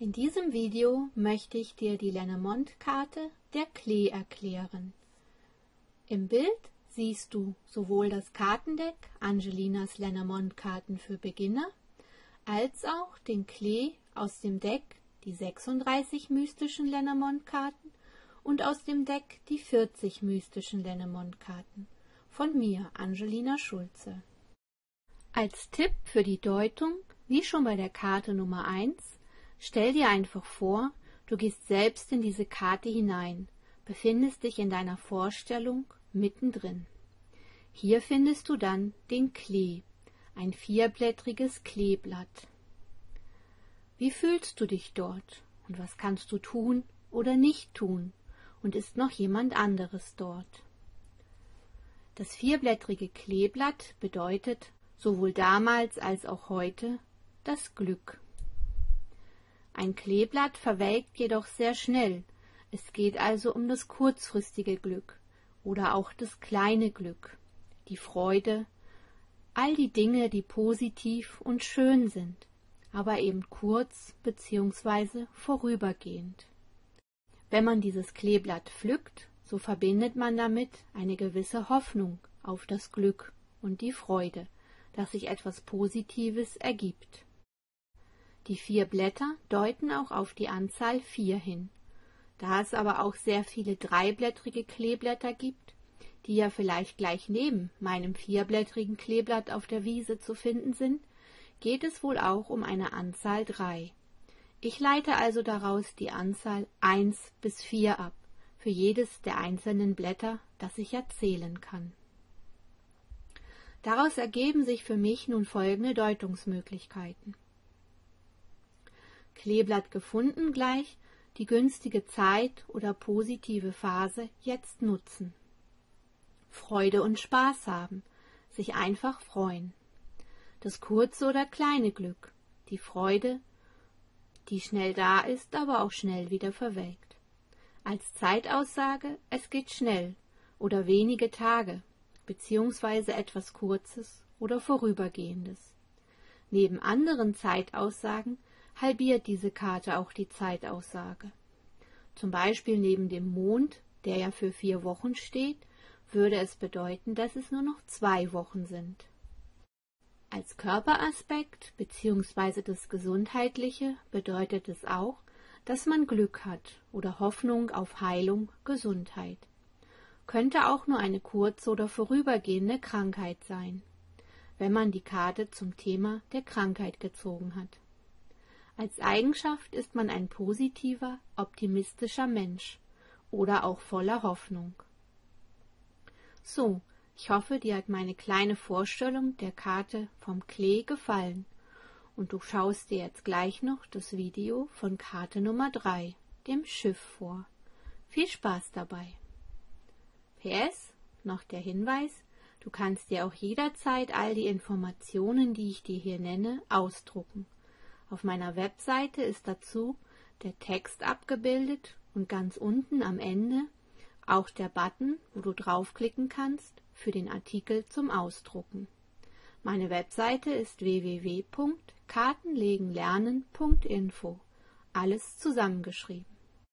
In diesem Video möchte ich dir die Lennemont-Karte der Klee erklären. Im Bild siehst du sowohl das Kartendeck Angelinas Lennemont-Karten für Beginner als auch den Klee aus dem Deck die 36 mystischen Lennemont-Karten und aus dem Deck die 40 mystischen Lennemont-Karten von mir, Angelina Schulze. Als Tipp für die Deutung, wie schon bei der Karte Nummer 1, Stell dir einfach vor, du gehst selbst in diese Karte hinein, befindest dich in deiner Vorstellung mittendrin. Hier findest du dann den Klee, ein vierblättriges Kleeblatt. Wie fühlst du dich dort und was kannst du tun oder nicht tun und ist noch jemand anderes dort? Das vierblättrige Kleeblatt bedeutet sowohl damals als auch heute das Glück. Ein Kleeblatt verwelkt jedoch sehr schnell. Es geht also um das kurzfristige Glück oder auch das kleine Glück, die Freude, all die Dinge, die positiv und schön sind, aber eben kurz bzw. vorübergehend. Wenn man dieses Kleeblatt pflückt, so verbindet man damit eine gewisse Hoffnung auf das Glück und die Freude, dass sich etwas Positives ergibt. Die vier Blätter deuten auch auf die Anzahl vier hin. Da es aber auch sehr viele dreiblättrige Kleeblätter gibt, die ja vielleicht gleich neben meinem vierblättrigen Kleeblatt auf der Wiese zu finden sind, geht es wohl auch um eine Anzahl drei. Ich leite also daraus die Anzahl eins bis vier ab, für jedes der einzelnen Blätter, das ich erzählen kann. Daraus ergeben sich für mich nun folgende Deutungsmöglichkeiten. Kleeblatt gefunden gleich die günstige Zeit oder positive Phase jetzt nutzen. Freude und Spaß haben, sich einfach freuen. Das kurze oder kleine Glück, die Freude, die schnell da ist, aber auch schnell wieder verwelkt. Als Zeitaussage, es geht schnell oder wenige Tage, beziehungsweise etwas Kurzes oder Vorübergehendes. Neben anderen Zeitaussagen halbiert diese Karte auch die Zeitaussage. Zum Beispiel neben dem Mond, der ja für vier Wochen steht, würde es bedeuten, dass es nur noch zwei Wochen sind. Als Körperaspekt bzw. das Gesundheitliche bedeutet es auch, dass man Glück hat oder Hoffnung auf Heilung, Gesundheit. Könnte auch nur eine kurze oder vorübergehende Krankheit sein, wenn man die Karte zum Thema der Krankheit gezogen hat. Als Eigenschaft ist man ein positiver, optimistischer Mensch oder auch voller Hoffnung. So, ich hoffe, dir hat meine kleine Vorstellung der Karte vom Klee gefallen und du schaust dir jetzt gleich noch das Video von Karte Nummer 3, dem Schiff vor. Viel Spaß dabei. PS, noch der Hinweis, du kannst dir auch jederzeit all die Informationen, die ich dir hier nenne, ausdrucken auf meiner Webseite ist dazu der Text abgebildet und ganz unten am Ende auch der Button, wo du draufklicken kannst für den Artikel zum Ausdrucken. Meine Webseite ist www.kartenlegenlernen.info. Alles zusammengeschrieben.